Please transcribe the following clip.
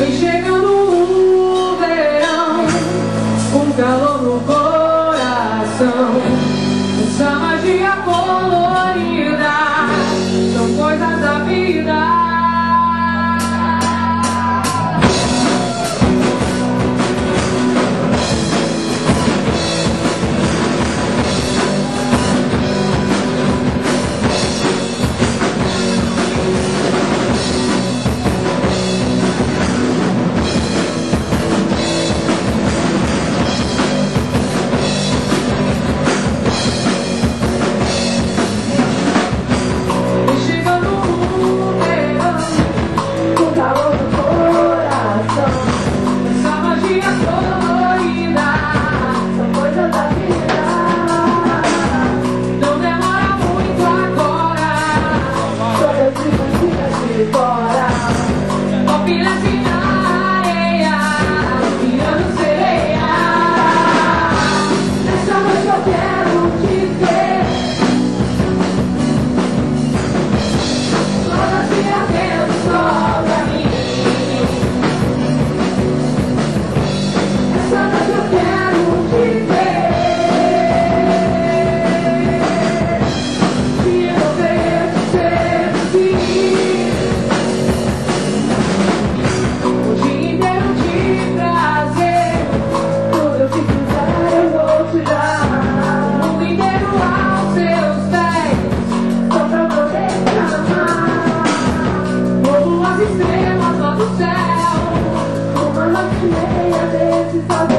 Een Uma dor do meia desse sabor